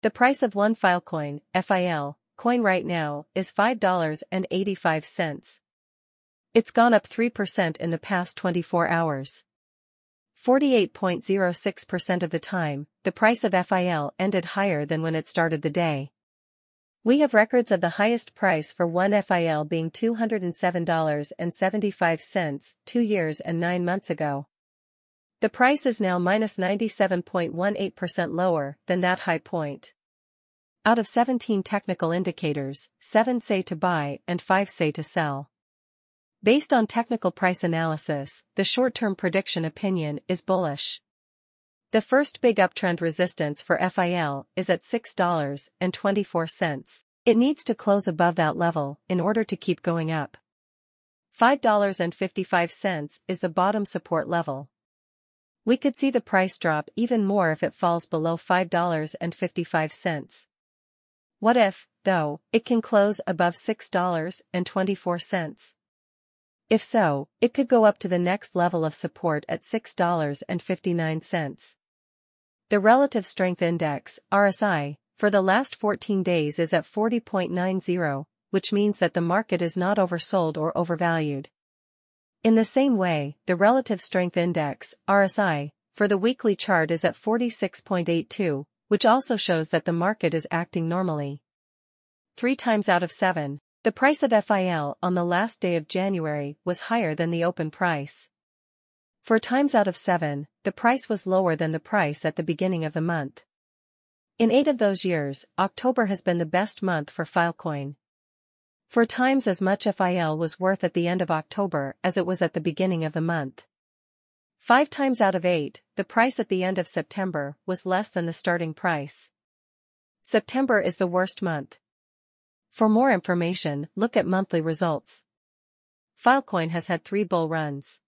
The price of one Filecoin, FIL, coin right now is $5.85. It's gone up 3% in the past 24 hours. 48.06% of the time, the price of FIL ended higher than when it started the day. We have records of the highest price for one FIL being $207.75 two years and nine months ago. The price is now minus 97.18% lower than that high point. Out of 17 technical indicators, 7 say to buy and 5 say to sell. Based on technical price analysis, the short-term prediction opinion is bullish. The first big uptrend resistance for FIL is at $6.24. It needs to close above that level in order to keep going up. $5.55 is the bottom support level. We could see the price drop even more if it falls below $5.55. What if, though, it can close above $6.24? If so, it could go up to the next level of support at $6.59. The Relative Strength Index, RSI, for the last 14 days is at 40.90, which means that the market is not oversold or overvalued. In the same way, the Relative Strength Index, RSI, for the weekly chart is at 46.82, which also shows that the market is acting normally. Three times out of seven, the price of FIL on the last day of January was higher than the open price. Four times out of seven, the price was lower than the price at the beginning of the month. In eight of those years, October has been the best month for Filecoin. Four times as much FIL was worth at the end of October as it was at the beginning of the month. Five times out of eight, the price at the end of September was less than the starting price. September is the worst month. For more information, look at monthly results. Filecoin has had three bull runs.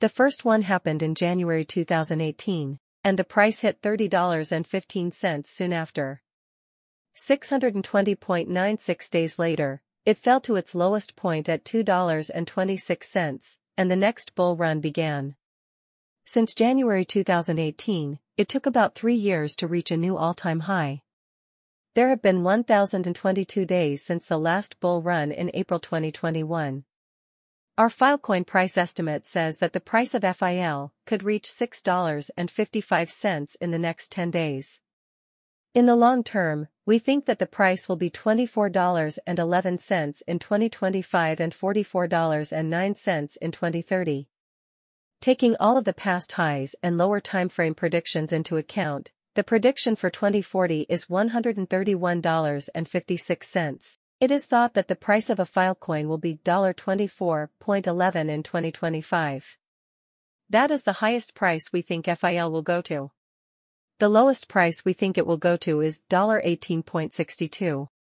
The first one happened in January 2018, and the price hit $30.15 soon after. 620.96 days later, it fell to its lowest point at $2.26, and the next bull run began. Since January 2018, it took about three years to reach a new all-time high. There have been 1,022 days since the last bull run in April 2021. Our Filecoin price estimate says that the price of FIL could reach $6.55 in the next 10 days. In the long term, we think that the price will be $24.11 in 2025 and $44.09 in 2030. Taking all of the past highs and lower timeframe predictions into account, the prediction for 2040 is $131.56. It is thought that the price of a Filecoin will be $24.11 in 2025. That is the highest price we think FIL will go to. The lowest price we think it will go to is $18.62.